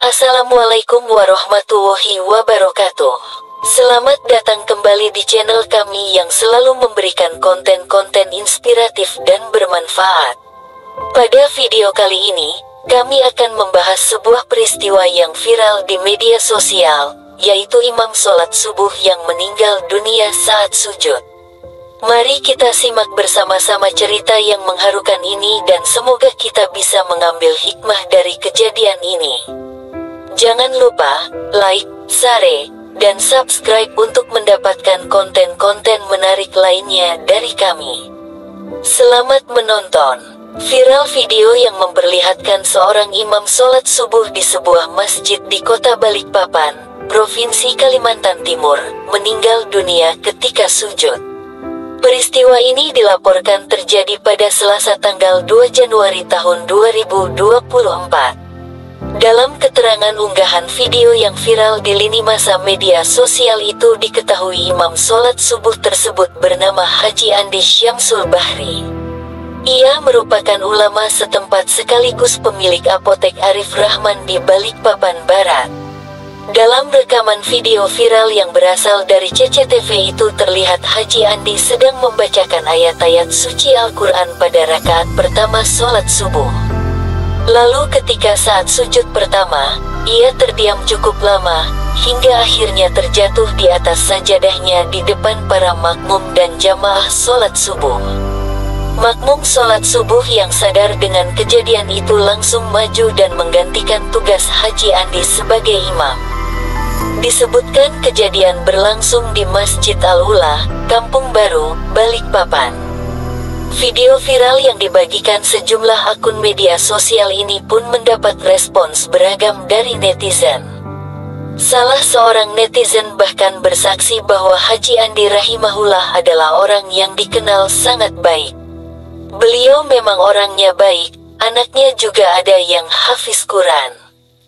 Assalamualaikum warahmatullahi wabarakatuh. Selamat datang kembali di channel kami yang selalu memberikan konten-konten inspiratif dan bermanfaat. Pada video kali ini, kami akan membahas sebuah peristiwa yang viral di media sosial, yaitu imam sholat subuh yang meninggal dunia saat sujud. Mari kita simak bersama-sama cerita yang mengharukan ini dan semoga kita bisa mengambil hikmah dari kejadian ini. Jangan lupa like, share, dan subscribe untuk mendapatkan konten-konten menarik lainnya dari kami. Selamat menonton. Viral video yang memperlihatkan seorang imam sholat subuh di sebuah masjid di kota Balikpapan, Provinsi Kalimantan Timur, meninggal dunia ketika sujud. Peristiwa ini dilaporkan terjadi pada Selasa tanggal 2 Januari tahun 2024. Dalam keterangan unggahan video yang viral di lini masa media sosial itu diketahui imam sholat subuh tersebut bernama Haji Andi Syamsul Bahri. Ia merupakan ulama setempat sekaligus pemilik apotek Arif Rahman di Balikpapan Barat. Dalam rekaman video viral yang berasal dari CCTV itu terlihat Haji Andi sedang membacakan ayat-ayat suci Al-Quran pada rakaat pertama sholat subuh. Lalu ketika saat sujud pertama, ia terdiam cukup lama, hingga akhirnya terjatuh di atas sajadahnya di depan para makmum dan jamaah sholat subuh. Makmum sholat subuh yang sadar dengan kejadian itu langsung maju dan menggantikan tugas Haji Andi sebagai imam. Disebutkan kejadian berlangsung di Masjid Al-Ula, Kampung Baru, Balikpapan. Video viral yang dibagikan sejumlah akun media sosial ini pun mendapat respons beragam dari netizen. Salah seorang netizen bahkan bersaksi bahwa Haji Andi Rahimahullah adalah orang yang dikenal sangat baik. Beliau memang orangnya baik, anaknya juga ada yang hafiz Quran.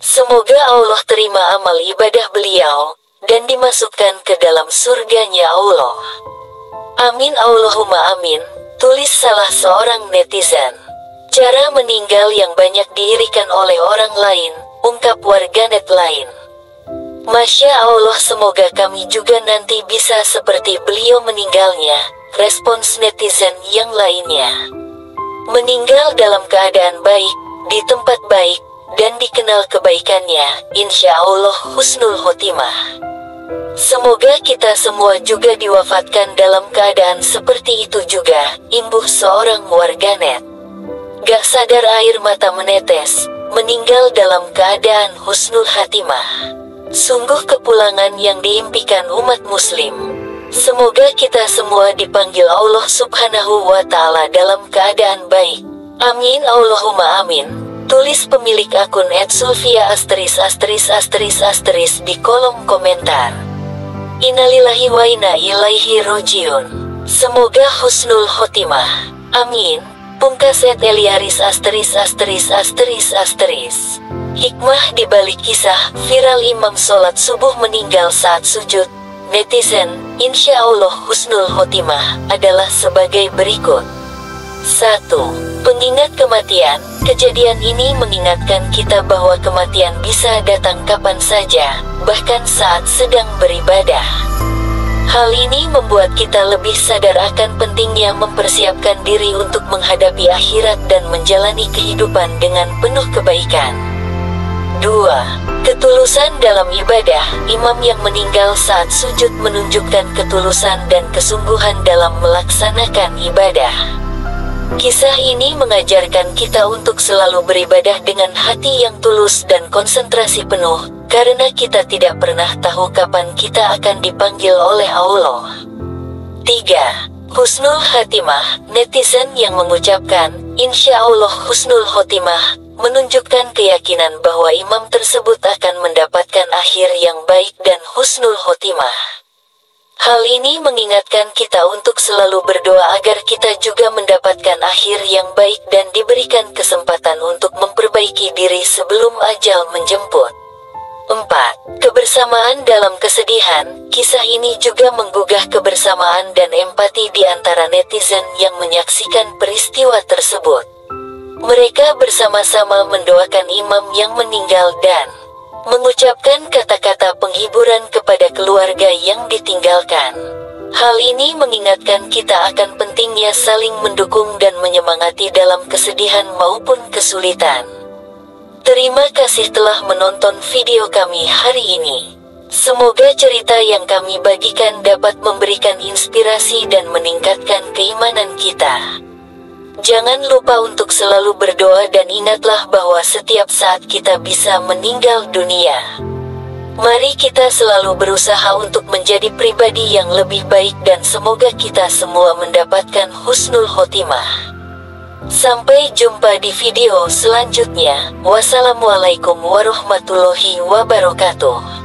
Semoga Allah terima amal ibadah beliau, dan dimasukkan ke dalam surganya Allah. Amin Allahumma amin. Tulis salah seorang netizen. Cara meninggal yang banyak diirikan oleh orang lain, ungkap warganet lain. Masya Allah semoga kami juga nanti bisa seperti beliau meninggalnya, respons netizen yang lainnya. Meninggal dalam keadaan baik, di tempat baik, dan dikenal kebaikannya, insya Allah husnul khotimah. Semoga kita semua juga diwafatkan dalam keadaan seperti itu juga, imbuh seorang warganet. Gak sadar air mata menetes, meninggal dalam keadaan husnul hatimah. Sungguh kepulangan yang diimpikan umat muslim. Semoga kita semua dipanggil Allah subhanahu wa ta'ala dalam keadaan baik. Amin Allahumma amin. Tulis pemilik akun @sulfia astris astris astris astris di kolom komentar. Innalillahi wa inna ilaihi rojiun. Semoga husnul khotimah. Amin. Pungkas et Eliaris asteris asteris asteris asteris. Hikmah di balik kisah viral imam sholat subuh meninggal saat sujud. Netizen, insya Allah husnul khotimah adalah sebagai berikut. 1. Pengingat kematian, kejadian ini mengingatkan kita bahwa kematian bisa datang kapan saja, bahkan saat sedang beribadah. Hal ini membuat kita lebih sadar akan pentingnya mempersiapkan diri untuk menghadapi akhirat dan menjalani kehidupan dengan penuh kebaikan. 2. Ketulusan dalam ibadah, imam yang meninggal saat sujud menunjukkan ketulusan dan kesungguhan dalam melaksanakan ibadah. Kisah ini mengajarkan kita untuk selalu beribadah dengan hati yang tulus dan konsentrasi penuh, karena kita tidak pernah tahu kapan kita akan dipanggil oleh Allah. 3. Husnul Khatimah, netizen yang mengucapkan, Insya Allah Husnul Khotimah, menunjukkan keyakinan bahwa imam tersebut akan mendapatkan akhir yang baik dan Husnul Khotimah. Hal ini mengingatkan kita untuk selalu berdoa agar kita juga mendapatkan akhir yang baik dan diberikan kesempatan untuk memperbaiki diri sebelum ajal menjemput. 4. Kebersamaan dalam kesedihan, kisah ini juga menggugah kebersamaan dan empati di antara netizen yang menyaksikan peristiwa tersebut. Mereka bersama-sama mendoakan imam yang meninggal dan mengucapkan kata-kata penghiburan kepada keluarga yang ditinggalkan. Hal ini mengingatkan kita akan pentingnya saling mendukung dan menyemangati dalam kesedihan maupun kesulitan. Terima kasih telah menonton video kami hari ini. Semoga cerita yang kami bagikan dapat memberikan inspirasi dan meningkatkan keimanan kita. Jangan lupa untuk selalu berdoa dan ingatlah bahwa setiap saat kita bisa meninggal dunia. Mari kita selalu berusaha untuk menjadi pribadi yang lebih baik dan semoga kita semua mendapatkan husnul khotimah. Sampai jumpa di video selanjutnya. Wassalamualaikum warahmatullahi wabarakatuh.